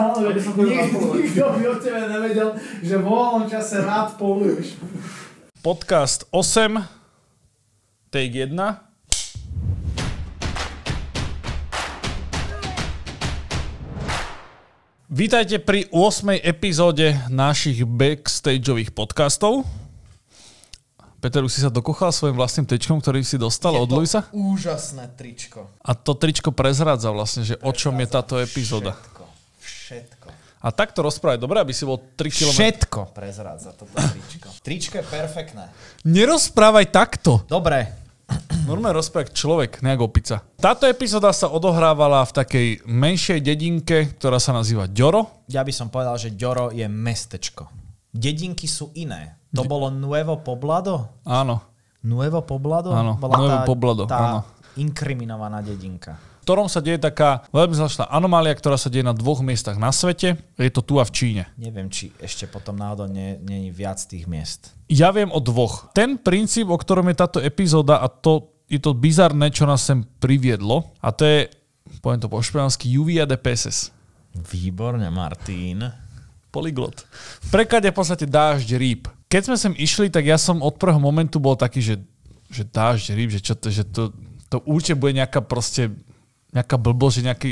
Ale nikto by o tebe nevedel, že vo voľnom čase rád poluješ. Podcast 8, take 1. Vítajte pri 8. epizóde našich backstageových podcastov. Peter, už si sa dokochal svojim vlastným tričkom, ktorý si dostal od Luisa? úžasné tričko. A to tričko prezrádza vlastne, že o čom je táto epizóda. Všetko. Všetko. A takto rozprávať, dobre, aby si bol 3 km... Všetko prezrádza toto tričko. Tričko je perfektné. Nerozprávaj takto! Dobre, Normálne rozprávať človek, nejak opica. Táto epizóda sa odohrávala v takej menšej dedinke, ktorá sa nazýva Ďoro. ja by som povedal, že Ďoro je mestečko. Dedinky sú iné. To bolo Nuevo Poblado? Áno. Nuevo Poblado? Áno, Bola Nuevo Poblado, tá áno. inkriminovaná dedinka. Ktorom sa deje taká veľmi zvláštna anomália, ktorá sa deje na dvoch miestach na svete. Je to tu a v Číne. Neviem, či ešte potom náhodou je viac tých miest. Ja viem o dvoch. Ten princíp, o ktorom je táto epizóda a to je to bizarné, čo nás sem priviedlo a to je, poviem to po španielsky, Juvia de Peces. Výborne, Martin. Polyglot. V preklade v podstate dážď rýb. Keď sme sem išli, tak ja som od prvého momentu bol taký, že, že dážď rýb, že, čo to, že to, to určite bude nejaká proste nejaká blbosť, že nejaké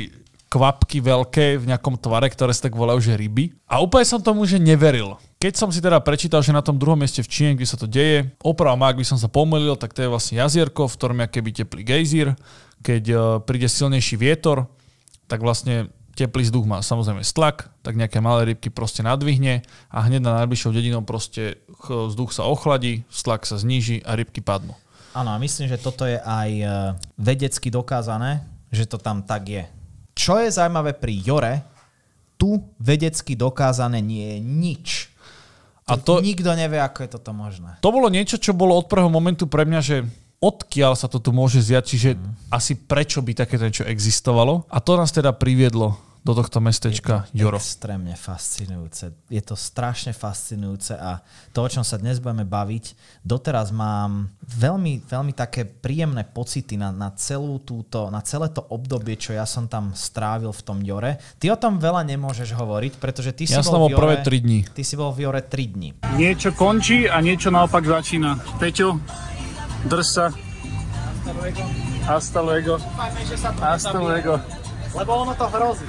kvapky veľké v nejakom tvare, ktoré sa tak volajú, že ryby. A úplne som tomu, že neveril. Keď som si teda prečítal, že na tom druhom mieste v Číne, kde sa to deje, opravom, ak by som sa pomýlil, tak to je vlastne jazierko, v ktorom je keby teplý gejzír. Keď uh, príde silnejší vietor, tak vlastne teplý vzduch má samozrejme stlak, tak nejaké malé rybky proste nadvihne a hneď na najbližšou dedinou proste ch- vzduch sa ochladí, stlak sa zníži a rybky padnú. Áno, a myslím, že toto je aj e, vedecky dokázané, že to tam tak je. Čo je zaujímavé pri Jore, tu vedecky dokázané nie je nič. A to- to... Nikto nevie, ako je toto možné. To bolo niečo, čo bolo od prvého momentu pre mňa, že odkiaľ sa to tu môže zjať, čiže asi prečo by takéto niečo existovalo. A to nás teda priviedlo do tohto mestečka Joro. Extrémne fascinujúce. Je to strašne fascinujúce a to, o čom sa dnes budeme baviť, doteraz mám veľmi, veľmi také príjemné pocity na, na, celú túto, na celé to obdobie, čo ja som tam strávil v tom Jore. Ty o tom veľa nemôžeš hovoriť, pretože ty Ja si bol v Jore, prvé tri dni. Ty si bol v Jore 3 dní. Niečo končí a niečo naopak začína. Peťo, drž sa. Hasta luego. Hasta luego. Lebo ono to hrozí.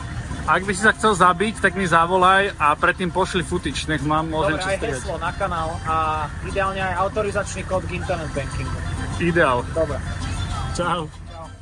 Ak by si sa chcel zabiť, tak mi zavolaj a predtým pošli footage, nech mám môžem Dobre, aj heslo na kanál a ideálne aj autorizačný kód k internet bankingu. Ideál. Dobre. Čau.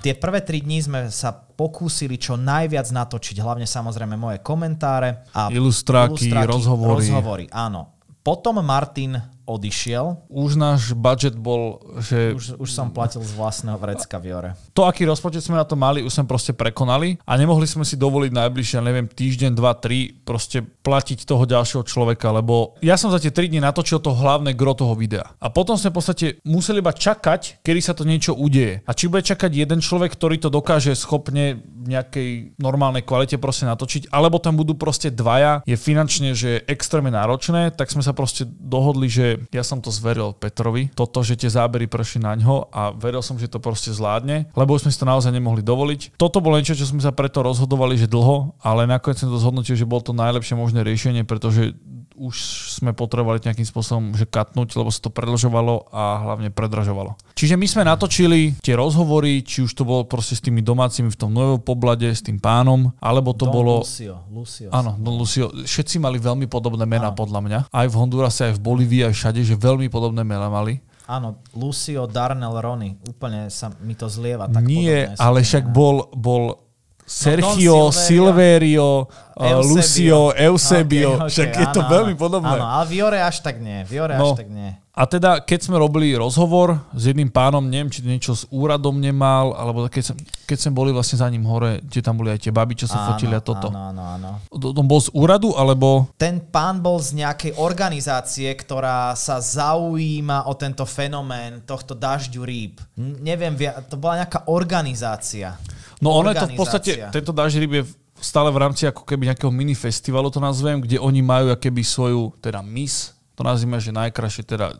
Tie prvé tri dní sme sa pokúsili čo najviac natočiť, hlavne samozrejme moje komentáre a Ilustráky, rozhovory. rozhovory. Áno. Potom Martin odišiel. Už náš budget bol, že Už, už som platil z vlastného vrecka v Jore. to, aký rozpočet sme na to mali, už sme proste prekonali a nemohli sme si dovoliť najbližšie, neviem, týždeň, dva, tri, proste platiť toho ďalšieho človeka, lebo ja som za tie 3 dní natočil to hlavné gro toho videa. A potom sme v podstate museli iba čakať, kedy sa to niečo udeje. A či bude čakať jeden človek, ktorý to dokáže schopne v nejakej normálnej kvalite proste natočiť, alebo tam budú proste dvaja, je finančne, že extrémne náročné, tak sme sa proste dohodli, že ja som to zveril Petrovi, toto, že tie zábery prešli na ňo a veril som, že to proste zvládne, lebo už sme si to naozaj nemohli dovoliť. Toto bolo niečo, čo sme sa preto rozhodovali, že dlho, ale nakoniec sme to zhodnotili, že bolo to najlepšie možné riešenie, pretože už sme potrebovali nejakým spôsobom že katnúť, lebo sa to predlžovalo a hlavne predražovalo. Čiže my sme natočili tie rozhovory, či už to bolo proste s tými domácimi v tom Novom Poblade, s tým pánom, alebo to Don bolo... Lucio. Lucio Áno, Don Lucio. Všetci mali veľmi podobné mená podľa mňa. Aj v Hondurase, aj v Bolívii, aj všade, že veľmi podobné mená mali. Áno, Lucio, Darnell, Ronny. Úplne sa mi to zlieva. Tak Nie, podobné ale však bol, bol Sergio, Don Silverio, uh, Lucio, Eusebio. Ok, ok, Však je to áno, veľmi áno. podobné. Áno, ale v Jore až tak nie. V Jore No. až tak nie. A teda, keď sme robili rozhovor s jedným pánom, neviem, či to niečo s úradom nemal, alebo keď, sem, keď sme boli vlastne za ním hore, kde tam boli aj tie baby, čo sa fotili a toto. Áno, áno, áno. To, to bol z úradu, alebo... Ten pán bol z nejakej organizácie, ktorá sa zaujíma o tento fenomén tohto dažďu rýb. Neviem, to bola nejaká organizácia. No ono je to v podstate, tento dáž ryb je stále v rámci ako keby nejakého mini festivalu to nazvem, kde oni majú keby svoju, teda mis, to nazvime, že najkrajšie teda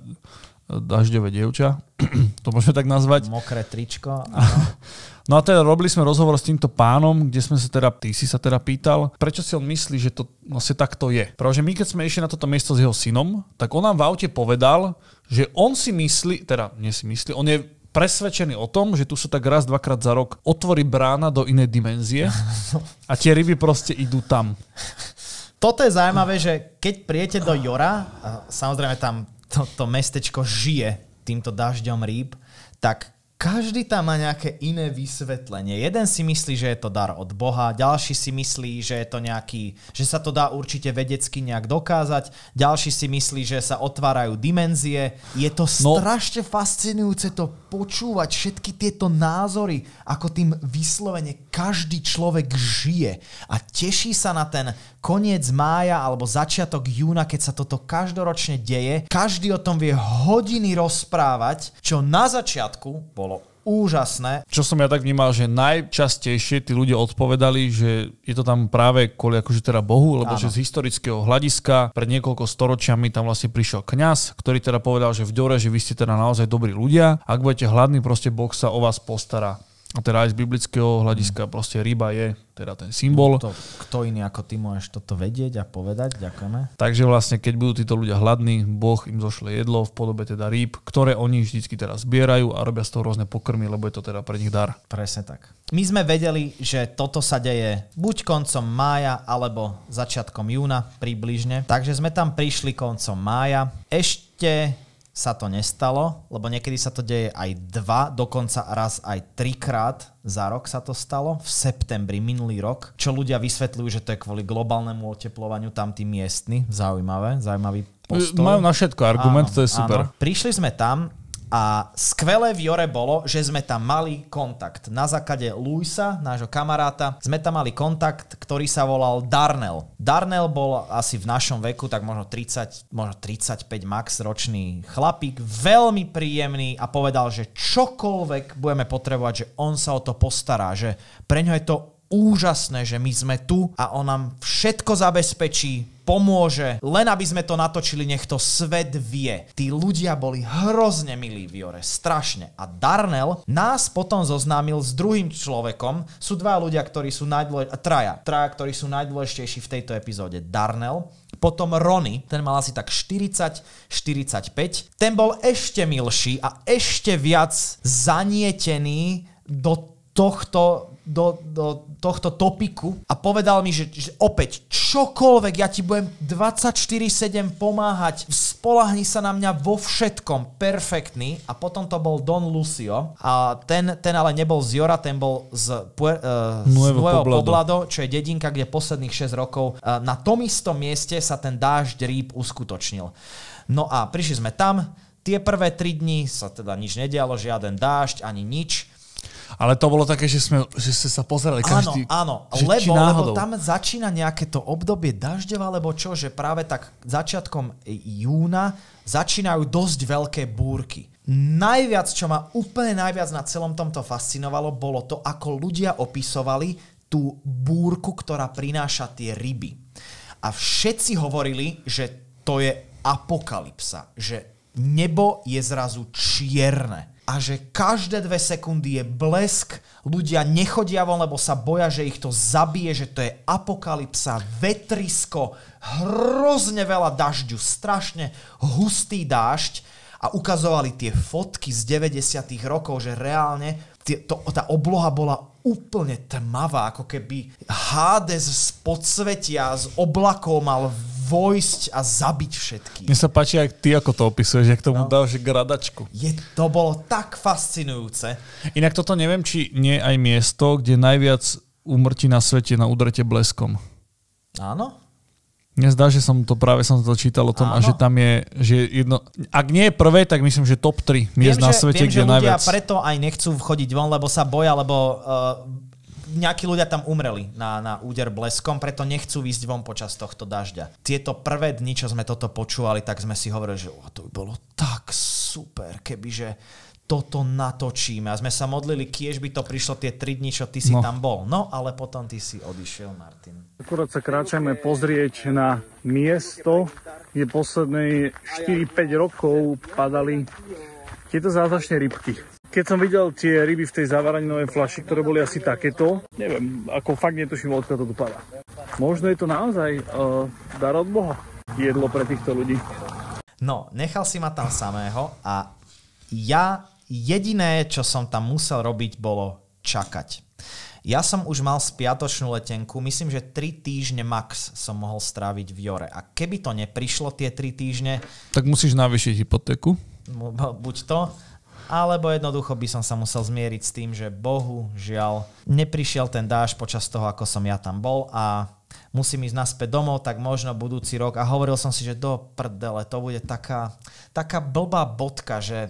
dažďové dievča, to môžeme tak nazvať. Mokré tričko. Áno. No a teda robili sme rozhovor s týmto pánom, kde sme sa teda, ty si sa teda pýtal, prečo si on myslí, že to vlastne takto je. Pretože my keď sme išli na toto miesto s jeho synom, tak on nám v aute povedal, že on si myslí, teda nie si myslí, on je presvedčený o tom, že tu sa tak raz, dvakrát za rok otvorí brána do inej dimenzie a tie ryby proste idú tam. Toto je zaujímavé, že keď prijete do Jora, samozrejme tam to, to mestečko žije týmto dažďom rýb, tak každý tam má nejaké iné vysvetlenie. Jeden si myslí, že je to dar od Boha, ďalší si myslí, že je to nejaký, že sa to dá určite vedecky nejak dokázať, ďalší si myslí, že sa otvárajú dimenzie. Je to no. strašne fascinujúce to počúvať, všetky tieto názory, ako tým vyslovene každý človek žije a teší sa na ten koniec mája alebo začiatok júna, keď sa toto každoročne deje. Každý o tom vie hodiny rozprávať, čo na začiatku bolo úžasné. Čo som ja tak vnímal, že najčastejšie tí ľudia odpovedali, že je to tam práve kvôli akože teda Bohu, lebo Áno. že z historického hľadiska pred niekoľko storočiami tam vlastne prišiel kňaz, ktorý teda povedal, že v Ďore, že vy ste teda naozaj dobrí ľudia. Ak budete hladní, proste Boh sa o vás postará. A teda aj z biblického hľadiska proste ryba je teda ten symbol. To, kto iný ako ty môžeš toto vedieť a povedať? Ďakujeme. Takže vlastne, keď budú títo ľudia hladní, Boh im zošle jedlo v podobe teda rýb, ktoré oni vždycky teraz zbierajú a robia z toho rôzne pokrmy, lebo je to teda pre nich dar. Presne tak. My sme vedeli, že toto sa deje buď koncom mája, alebo začiatkom júna približne. Takže sme tam prišli koncom mája. Ešte sa to nestalo, lebo niekedy sa to deje aj dva, dokonca raz aj trikrát za rok sa to stalo, v septembri minulý rok, čo ľudia vysvetľujú, že to je kvôli globálnemu oteplovaniu tam tí miestni. Zaujímavé, zaujímavý postoj. Majú na všetko argument, áno, to je super. Áno. Prišli sme tam, a skvelé v Jore bolo, že sme tam mali kontakt. Na základe Luisa, nášho kamaráta, sme tam mali kontakt, ktorý sa volal Darnell. Darnell bol asi v našom veku, tak možno 30, možno 35 max ročný chlapík, veľmi príjemný a povedal, že čokoľvek budeme potrebovať, že on sa o to postará, že pre ňo je to úžasné, že my sme tu a on nám všetko zabezpečí, pomôže, len aby sme to natočili, nech to svet vie. Tí ľudia boli hrozne milí v strašne. A Darnell nás potom zoznámil s druhým človekom. Sú dva ľudia, ktorí sú najdôležitejší, traja, traja, ktorí sú najdôležitejší v tejto epizóde. Darnell, potom Ronnie, ten mal asi tak 40-45, ten bol ešte milší a ešte viac zanietený do tohto do, do tohto topiku a povedal mi, že, že opäť čokoľvek, ja ti budem 24-7 pomáhať, spolahni sa na mňa vo všetkom, perfektný. A potom to bol Don Lucio a ten, ten ale nebol z Jora, ten bol z, uh, z Nuevo Poblado. Poblado, čo je dedinka, kde posledných 6 rokov uh, na tom istom mieste sa ten dážď rýb uskutočnil. No a prišli sme tam, tie prvé 3 dní sa teda nič nedialo, žiaden dážď ani nič ale to bolo také, že sme, že ste sa pozerali každý... Áno, áno, lebo, lebo tam začína nejaké to obdobie dažďov, alebo čo, že práve tak začiatkom júna začínajú dosť veľké búrky. Najviac, čo ma úplne najviac na celom tomto fascinovalo, bolo to, ako ľudia opisovali tú búrku, ktorá prináša tie ryby. A všetci hovorili, že to je apokalypsa, že nebo je zrazu čierne a že každé dve sekundy je blesk, ľudia nechodia von, lebo sa boja, že ich to zabije, že to je apokalypsa, vetrisko, hrozne veľa dažďu, strašne hustý dážď. A ukazovali tie fotky z 90 rokov, že reálne to, tá obloha bola úplne tmavá, ako keby Hades z podsvetia, z oblakov mal vojsť a zabiť všetkých. Mne sa páči, ak ty ako to opisuješ, jak tomu no. dáš gradačku. Je, to bolo tak fascinujúce. Inak toto neviem, či nie aj miesto, kde najviac úmrtí na svete na udrete bleskom. Áno? Mne zdá, že som to práve som to čítal o tom Áno. a že tam je, že jedno, ak nie je prvé, tak myslím, že top 3 miest viem, na svete, viem, kde že ľudia preto aj nechcú vchodiť von, lebo sa boja, lebo uh, nejakí ľudia tam umreli na, na úder bleskom, preto nechcú ísť von počas tohto dažďa. Tieto prvé dni, čo sme toto počúvali, tak sme si hovorili, že to by bolo tak super, kebyže toto natočíme. A sme sa modlili, kiež by to prišlo tie 3 dní, čo ty si No. tam bol. No, ale potom ty si odišiel, Martin. Akurát sa kráčame pozrieť na miesto, kde posledné 4-5 rokov padali tieto zázračné rybky. Keď som videl tie ryby v tej zavaraninovej flaši, ktoré boli asi takéto, neviem, ako fakt netuším, odkiaľ to tu padá. Možno je to naozaj uh, dar od Boha. Jedlo pre týchto ľudí. No, nechal si ma tam samého a ja jediné, čo som tam musel robiť, bolo čakať. Ja som už mal spiatočnú letenku, myslím, že 3 týždne max som mohol stráviť v Jore. A keby to neprišlo tie 3 týždne, Tak musíš navýšiť hypotéku. buď to, alebo jednoducho by som sa musel zmieriť s tým, že bohu žiaľ neprišiel ten dáž počas toho, ako som ja tam bol a musím ísť naspäť domov, tak možno budúci rok. A hovoril som si, že do prdele, to bude taká, taká blbá bodka, že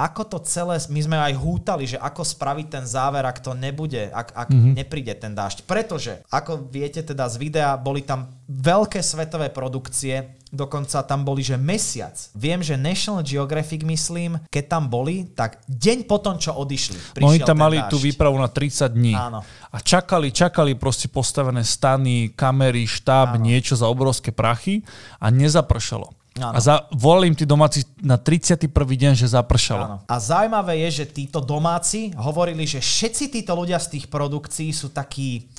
ako to celé, my sme aj hútali, že ako spraviť ten záver, ak to nebude, ak, ak mm-hmm. nepríde ten dážď. Pretože, ako viete teda z videa, boli tam veľké svetové produkcie, dokonca tam boli, že mesiac. Viem, že National Geographic, myslím, keď tam boli, tak deň potom, čo odišli, No oni tam mali dážď. tú výpravu na 30 dní. Áno. A čakali, čakali proste postavené stany, kamery, štáb, Áno. niečo za obrovské prachy a nezapršalo. Áno. A za, volali im tí domáci na 31. deň, že zapršalo. Áno. A zaujímavé je, že títo domáci hovorili, že všetci títo ľudia z tých produkcií sú takí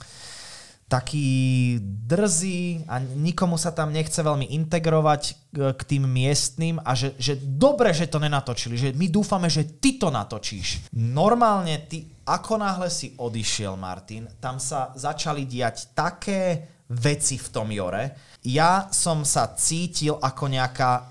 takí drzí a nikomu sa tam nechce veľmi integrovať k, k tým miestnym a že, že dobre, že to nenatočili, že my dúfame, že ty to natočíš. Normálne ty, ako náhle si odišiel, Martin, tam sa začali diať také veci v tom Jore. Ja som sa cítil ako nejaká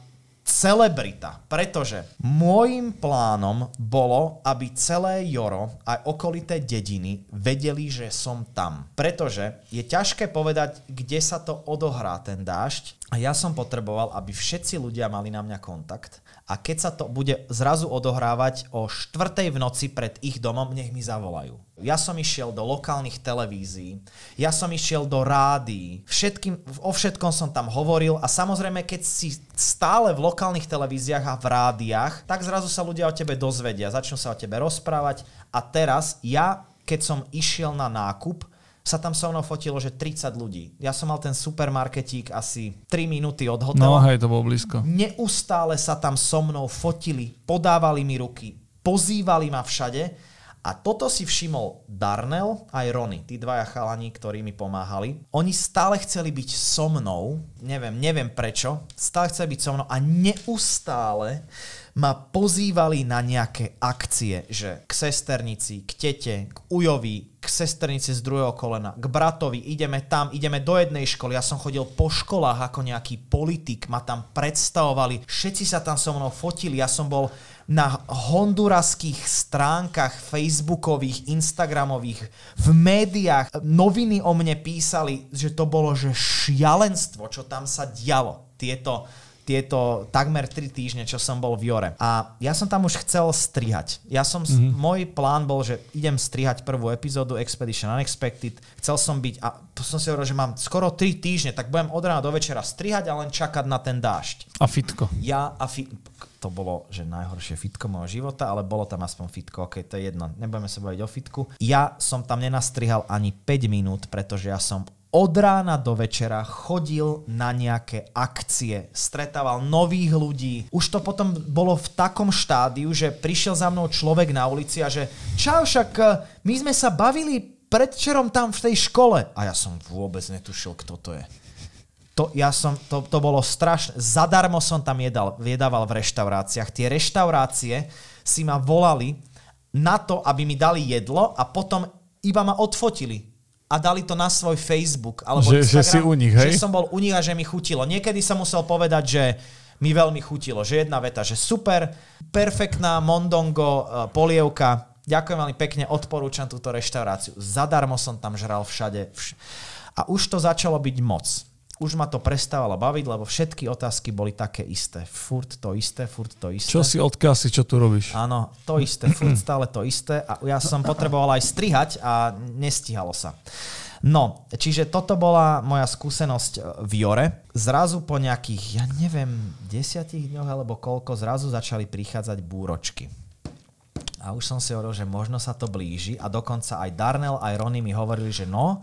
celebrita, pretože môjim plánom bolo, aby celé Joro aj okolité dediny vedeli, že som tam. Pretože je ťažké povedať, kde sa to odohrá ten dážď a ja som potreboval, aby všetci ľudia mali na mňa kontakt a keď sa to bude zrazu odohrávať o štvrtej v noci pred ich domom, nech mi zavolajú. Ja som išiel do lokálnych televízií, ja som išiel do rádií, všetkým, o všetkom som tam hovoril a samozrejme, keď si stále v lokálnych televíziách a v rádiách, tak zrazu sa ľudia o tebe dozvedia, začnú sa o tebe rozprávať a teraz ja, keď som išiel na nákup, sa tam so mnou fotilo, že 30 ľudí. Ja som mal ten supermarketík asi 3 minúty od No hotela. hej, to bolo blízko. Neustále sa tam so mnou fotili, podávali mi ruky, pozývali ma všade a toto si všimol Darnell aj Rony, tí dvaja chalani, ktorí mi pomáhali. Oni stále chceli byť so mnou, neviem, neviem prečo, stále chceli byť so mnou a neustále ma pozývali na nejaké akcie, že k sesternici, k tete, k ujovi, k sesternici z druhého kolena, k bratovi, ideme tam, ideme do jednej školy. Ja som chodil po školách ako nejaký politik, ma tam predstavovali, všetci sa tam so mnou fotili, ja som bol na honduraských stránkach facebookových, instagramových, v médiách. Noviny o mne písali, že to bolo že šialenstvo, čo tam sa dialo. Tieto tieto takmer 3 týždne, čo som bol v Jore. A ja som tam už chcel strihať. Ja som, mm-hmm. môj plán bol, že idem strihať prvú epizódu Expedition Unexpected. Chcel som byť, a som si hovoril, že mám skoro 3 týždne, tak budem od rána do večera strihať a len čakať na ten dážď. A fitko. Ja a fi- to bolo, že najhoršie fitko môjho života, ale bolo tam aspoň fitko, ok, to je jedno, nebudeme sa baviť o fitku. Ja som tam nenastrihal ani 5 minút, pretože ja som od rána do večera chodil na nejaké akcie, stretával nových ľudí. Už to potom bolo v takom štádiu, že prišiel za mnou človek na ulici a že čau, však eh, my sme sa bavili predčerom tam v tej škole. A ja som vôbec netušil, kto to je. To, ja som, to, to bolo strašné. Zadarmo som tam jedal, jedával v reštauráciách. Tie reštaurácie si ma volali na to, aby mi dali jedlo a potom iba ma odfotili a dali to na svoj Facebook alebo Že- že si u nich, hej? Že som bol u nich a že mi chutilo. Niekedy som musel povedať, že mi veľmi chutilo. Že jedna veta, že super, perfektná mondongo eh, polievka, ďakujem veľmi pekne, odporúčam túto reštauráciu. Zadarmo som tam žral všade. Vš- a už to začalo byť moc. Už ma to prestávalo baviť, lebo všetky otázky boli také isté. Furt to isté, furt to isté. Čo si odkiaľ si, čo tu robíš? Áno, to isté, furt stále to isté a ja som potreboval aj strihať a nestíhalo sa. No, čiže toto bola moja skúsenosť e, v Jore. Zrazu po nejakých, ja neviem, desiatich dňoch alebo koľko, zrazu začali prichádzať búročky. A už som si hovoril, že možno sa to blíži a dokonca aj Darnell, aj Ronnie mi hovorili, že no,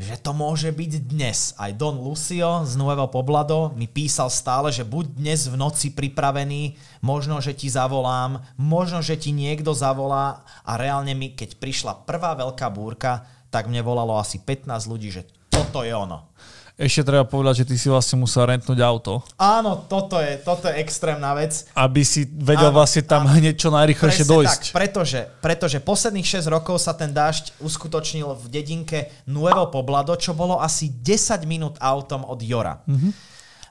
že to môže byť dnes. Aj Don Lucio z Nuevo Poblado mi písal stále, že buď dnes v noci pripravený, možno, že ti zavolám, možno, že ti niekto zavolá a reálne mi, keď prišla prvá veľká búrka, tak mne volalo asi 15 ľudí, že toto je ono. Ešte treba povedať, že ty si vlastne musel rentnúť auto. Áno, toto je, toto je extrémna vec. Aby si vedel Áno, vlastne tam áno. hneď čo najrychlejšie dojsť. Tak, pretože, pretože posledných 6 rokov sa ten dážď uskutočnil v dedinke Nuevo Poblado, čo bolo asi 10 minút autom od Jora. Mm-hmm.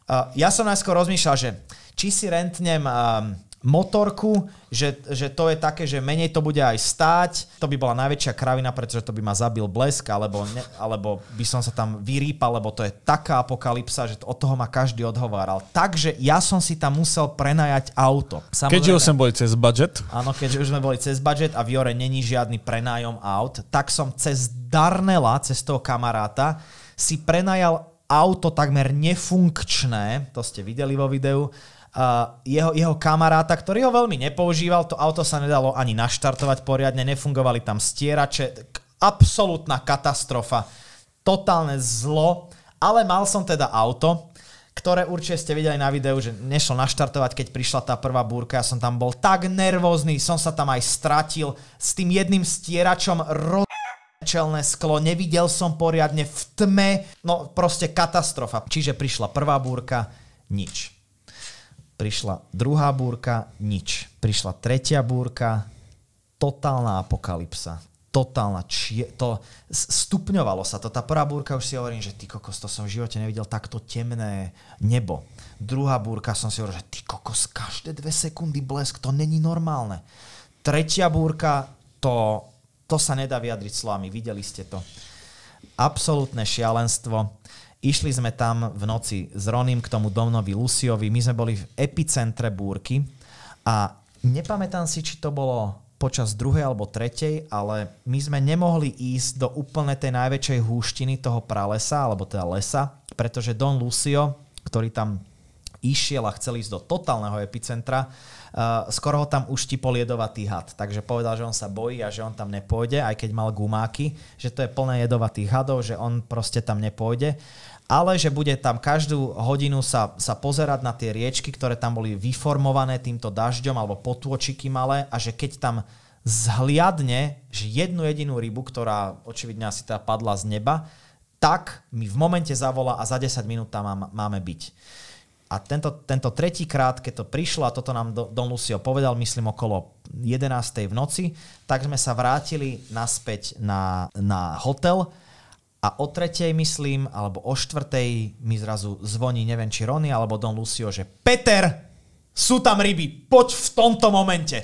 Uh, ja som najskôr rozmýšľal, že či si rentnem uh, motorku, že, že to je také, že menej to bude aj stáť, to by bola najväčšia kravina, pretože to by ma zabil blesk, alebo, ne, alebo by som sa tam vyrýpal, lebo to je taká apokalypsa, že od toho ma každý odhováral. Takže ja som si tam musel prenajať auto. Keďže už sem boli cez budget, Áno, keďže už sme boli cez budget a v Jore není žiadny prenájom aut, tak som cez Darnela, cez toho kamaráta, si prenajal auto takmer nefunkčné, to ste videli vo videu, jeho, jeho kamaráta, ktorý ho veľmi nepoužíval, to auto sa nedalo ani naštartovať poriadne, nefungovali tam stierače, absolútna katastrofa, totálne zlo, ale mal som teda auto, ktoré určite ste videli na videu, že nešlo naštartovať, keď prišla tá prvá búrka. Ja som tam bol tak nervózny, som sa tam aj stratil s tým jedným stieračom roz čelné sklo, nevidel som poriadne v tme, no proste katastrofa. Čiže prišla prvá búrka, nič. Prišla druhá búrka, nič. Prišla tretia búrka, totálna apokalypsa. Totálna, čie, to stupňovalo sa to. Tá prvá búrka už si hovorím, že ty kokos, to som v živote nevidel takto temné nebo. Druhá búrka som si hovoril, že ty kokos, každé dve sekundy blesk, to není normálne. Tretia búrka, to, to sa nedá vyjadriť slovami, videli ste to. Absolútne šialenstvo. Išli sme tam v noci s Ronim k tomu Domnovi Luciovi. My sme boli v epicentre búrky a nepamätám si, či to bolo počas druhej alebo tretej, ale my sme nemohli ísť do úplne tej najväčšej húštiny toho pralesa, alebo teda lesa, pretože Don Lucio, ktorý tam išiel a chcel ísť do totálneho epicentra, uh, skoro ho tam uštipol jedovatý had. Takže povedal, že on sa bojí a že on tam nepôjde, aj keď mal gumáky, že to je plné jedovatých hadov, že on proste tam nepôjde ale že bude tam každú hodinu sa, sa pozerať na tie riečky, ktoré tam boli vyformované týmto dažďom alebo potôčiky malé a že keď tam zhliadne že jednu jedinú rybu, ktorá očividne asi teda padla z neba, tak mi v momente zavolá a za 10 minút tam mám, máme byť. A tento, tento tretí krát, keď to prišlo, a toto nám Do- Don Lucio povedal, myslím okolo 11. v noci, tak sme sa vrátili naspäť na, na hotel a o tretej, myslím, alebo o štvrtej mi zrazu zvoní, neviem či Rony alebo Don Lucio, že Peter, sú tam ryby, poď v tomto momente.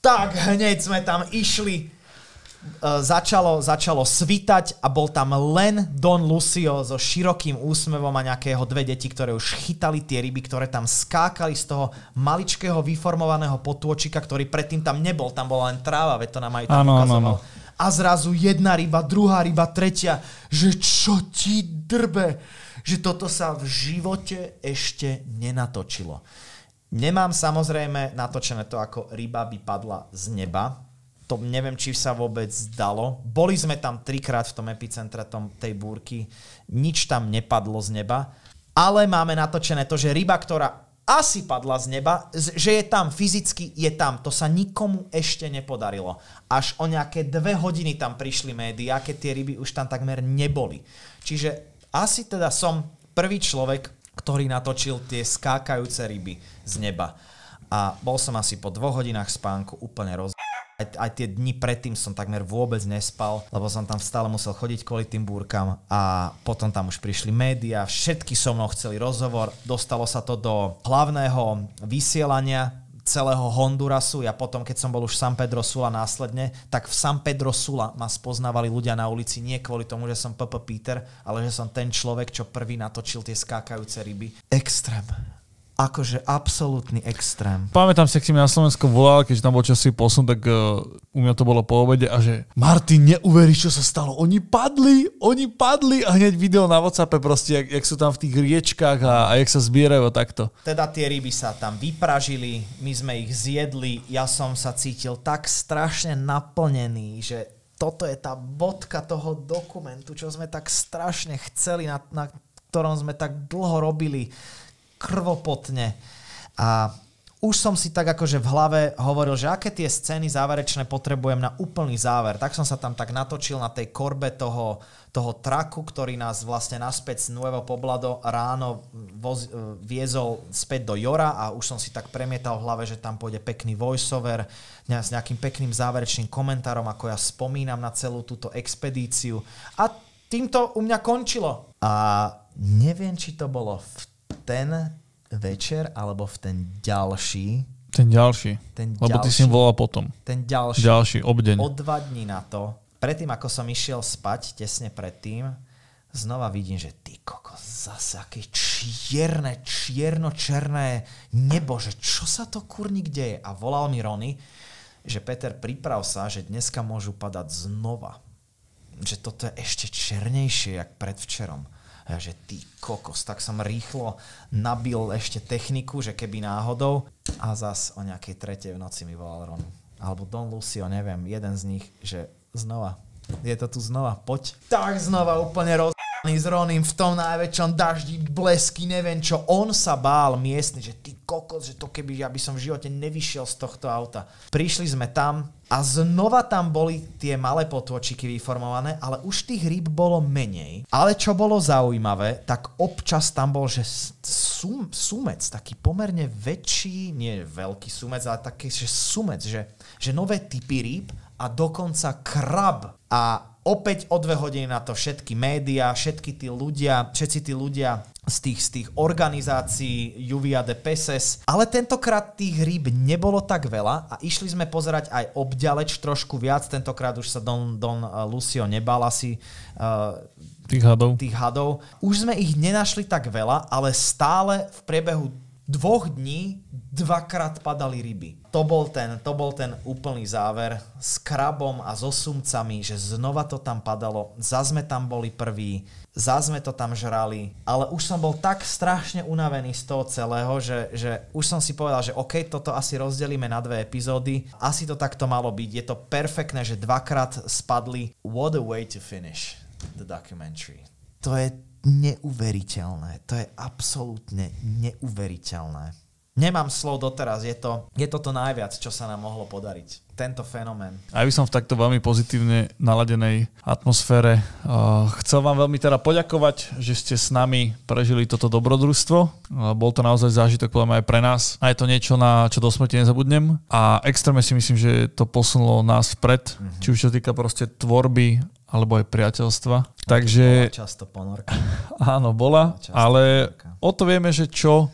Tak hneď sme tam išli, začalo, začalo svitať a bol tam len Don Lucio so širokým úsmevom a nejaké jeho dve deti, ktoré už chytali tie ryby, ktoré tam skákali z toho maličkého vyformovaného potôčika, ktorý predtým tam nebol, tam bola len tráva, veď to nám aj tam áno. A zrazu jedna ryba, druhá ryba, tretia, že čo ti drbe, že toto sa v živote ešte nenatočilo. Nemám samozrejme natočené to, ako ryba by padla z neba. To neviem, či sa vôbec dalo. Boli sme tam trikrát v tom epicentre tom, tej búrky. Nič tam nepadlo z neba. Ale máme natočené to, že ryba, ktorá asi padla z neba, že je tam fyzicky, je tam. To sa nikomu ešte nepodarilo. Až o nejaké dve hodiny tam prišli médiá, keď tie ryby už tam takmer neboli. Čiže asi teda som prvý človek, ktorý natočil tie skákajúce ryby z neba. A bol som asi po dvoch hodinách spánku úplne roz... Aj, aj tie dni predtým som takmer vôbec nespal, lebo som tam stále musel chodiť kvôli tým búrkam a potom tam už prišli médiá, všetky so mnou chceli rozhovor, dostalo sa to do hlavného vysielania celého Hondurasu. Ja potom, keď som bol už v San Pedro Sula následne, tak v San Pedro Sula ma spoznávali ľudia na ulici nie kvôli tomu, že som PP Peter, ale že som ten človek, čo prvý natočil tie skákajúce ryby. Extrém. Akože absolútny extrém. Pamätám si, ak si mi na Slovensko volal, keďže tam bol časový posun, tak uh, u mňa to bolo po obede a že Martin, neuveríš, čo sa stalo. Oni padli, oni padli a hneď video na Whatsappe proste, jak, jak sú tam v tých riečkách a, a jak sa zbierajú a takto. Teda tie ryby sa tam vypražili, my sme ich zjedli, ja som sa cítil tak strašne naplnený, že toto je tá bodka toho dokumentu, čo sme tak strašne chceli, na, na ktorom sme tak dlho robili krvopotne. A už som si tak akože v hlave hovoril, že aké tie scény záverečné potrebujem na úplný záver. Tak som sa tam tak natočil na tej korbe toho, toho traku, ktorý nás vlastne naspäť z Nuevo Poblado ráno voz, viezol späť do Jora a už som si tak premietal v hlave, že tam pôjde pekný voiceover s nejakým pekným záverečným komentárom, ako ja spomínam na celú túto expedíciu. A týmto u mňa končilo. A neviem, či to bolo v ten večer alebo v ten ďalší. Ten ďalší. Ten Lebo ty ďalší, si volal potom. Ten ďalší. Ďalší, obdeň. O dva dní na to, predtým ako som išiel spať, tesne predtým, znova vidím, že ty kokos, zase aké čierne, čierno-černé nebo, že čo sa to kurník deje? A volal mi Rony, že Peter, priprav sa, že dneska môžu padať znova. Že toto je ešte černejšie, jak predvčerom. A ja, že ty kokos, tak som rýchlo nabil ešte techniku, že keby náhodou. A zas o nejakej tretej v noci mi volal Ron. Alebo Don Lucio, neviem, jeden z nich, že znova. Je to tu znova, poď. Tak znova úplne roz s Ronim v tom najväčšom daždi, blesky, neviem čo. On sa bál miestny, že ty kokos, že to keby ja by som v živote nevyšiel z tohto auta. Prišli sme tam a znova tam boli tie malé potôčiky vyformované, ale už tých rýb bolo menej. Ale čo bolo zaujímavé, tak občas tam bol, že sum, sumec, taký pomerne väčší, nie veľký sumec, ale taký, že sumec, že, že nové typy rýb a dokonca krab. A opäť o dve hodiny na to všetky médiá, všetky tí ľudia, všetci tí ľudia z tých, z tých organizácií Juvia de Peses. Ale tentokrát tých rýb nebolo tak veľa a išli sme pozerať aj obďaleč trošku viac. Tentokrát už sa Don, Don uh, Lucio nebal asi uh, tých hadov. tých hadov. Už sme ich nenašli tak veľa, ale stále v priebehu dvoch dní dvakrát padali ryby. To bol, ten, to bol ten úplný záver s krabom a so sumcami, že znova to tam padalo, zase sme tam boli prví, zase sme to tam žrali, ale už som bol tak strašne unavený z toho celého, že, že už som si povedal, že OK, toto asi rozdelíme na dve epizódy, asi to takto malo byť, je to perfektné, že dvakrát spadli. What a way to finish the documentary. To je neuveriteľné. To je absolútne neuveriteľné. Nemám slov doteraz, je to, je to to najviac, čo sa nám mohlo podariť. Tento fenomén. Aj by som v takto veľmi pozitívne naladenej atmosfére uh, chcel vám veľmi teda poďakovať, že ste s nami prežili toto dobrodružstvo. Uh, bol to naozaj zážitok podľa aj pre nás. A je to niečo, na čo do smrti nezabudnem. A extrémne si myslím, že to posunulo nás vpred, mm-hmm. či už čo týka proste tvorby alebo aj priateľstva. Takže... Bola často ponorka. Áno, bola, bola ale ponorka. o to vieme, že čo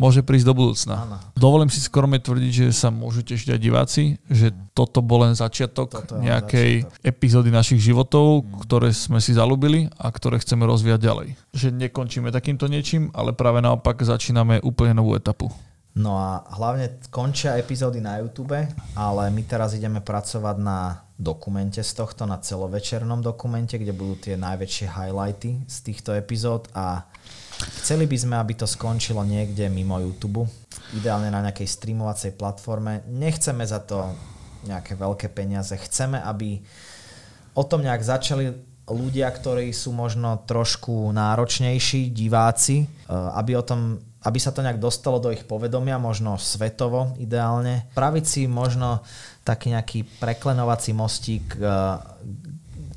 môže prísť do budúcna. Áno. Dovolím si skoro mi tvrdiť, že sa môžu tešiť aj diváci, že mm. toto bol len začiatok toto nejakej začiatok. epizódy našich životov, mm. ktoré sme si zalúbili a ktoré chceme rozvíjať ďalej. Že nekončíme takýmto niečím, ale práve naopak začíname úplne novú etapu. No a hlavne končia epizódy na YouTube, ale my teraz ideme pracovať na dokumente z tohto, na celovečernom dokumente, kde budú tie najväčšie highlighty z týchto epizód a Chceli by sme, aby to skončilo niekde mimo YouTube, ideálne na nejakej streamovacej platforme. Nechceme za to nejaké veľké peniaze. Chceme, aby o tom nejak začali ľudia, ktorí sú možno trošku náročnejší, diváci, eh, aby o tom aby sa to nejak dostalo do ich povedomia, možno svetovo ideálne. Praviť si možno taký nejaký preklenovací mostík eh,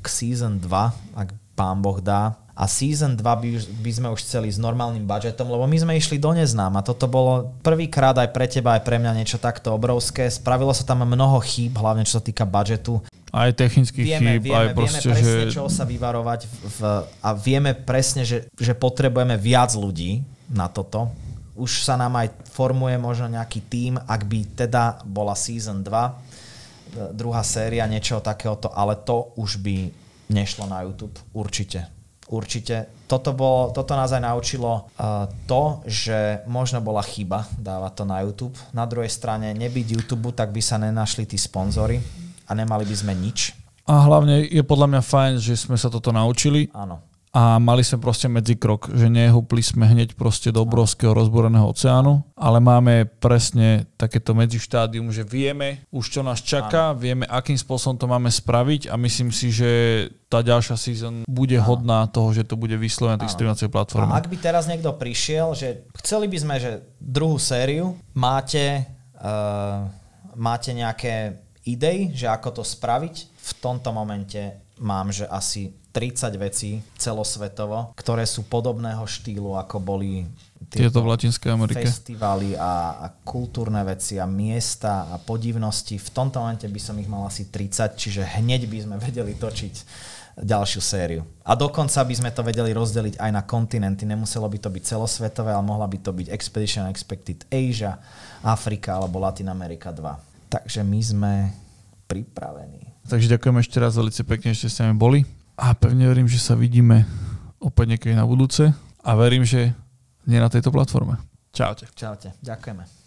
k season 2, ak pán Boh dá, a season 2 by, by sme už chceli s normálnym budžetom, lebo my sme išli do neznáma. Toto bolo prvýkrát aj pre teba, aj pre mňa niečo takto obrovské. Spravilo sa tam mnoho chýb, hlavne čo sa týka budžetu. Aj technických vieme, chýb, vieme, aj proste, vieme presne, že... čoho sa vyvarovať v, a vieme presne, že, že potrebujeme viac ľudí na toto. Už sa nám aj formuje možno nejaký tím, ak by teda bola season 2, druhá séria, niečo takéhoto, ale to už by nešlo na YouTube, určite Určite. Toto, bolo, toto nás aj naučilo uh, to, že možno bola chyba dávať to na YouTube. Na druhej strane, nebyť YouTube, tak by sa nenašli tí sponzory a nemali by sme nič. A hlavne je podľa mňa fajn, že sme sa toto naučili Áno. A mali sme proste medzikrok, že nehúpli sme hneď proste do obrovského rozboreného oceánu, ale máme presne takéto medzištádium, že vieme už čo nás čaká, vieme akým spôsobom to máme spraviť a myslím si, že tá ďalšia season bude hodná toho, že to bude vyslovené na tej streamovacej platforme. A ak by teraz niekto prišiel, že chceli by sme, že druhú sériu, máte, uh, máte nejaké idei, že ako to spraviť, v tomto momente mám, že asi 30 vecí celosvetovo, ktoré sú podobného štýlu, ako boli Tieto v Latinskej Amerike. festivaly a, a kultúrne veci a miesta a podivnosti. V tomto momente by som ich mal asi 30, čiže hneď by sme vedeli točiť ďalšiu sériu. A dokonca by sme to vedeli rozdeliť aj na kontinenty. Nemuselo by to byť celosvetové, ale mohla by to byť Expedition Expected Asia, Afrika alebo Latin America 2. Takže my sme pripravení. Takže ďakujem ešte raz veľmi pekne, že ste s nami boli a pevne verím, že sa vidíme opäť niekedy na budúce a verím, že nie na tejto platforme. Čaute. Čaute. Ďakujeme.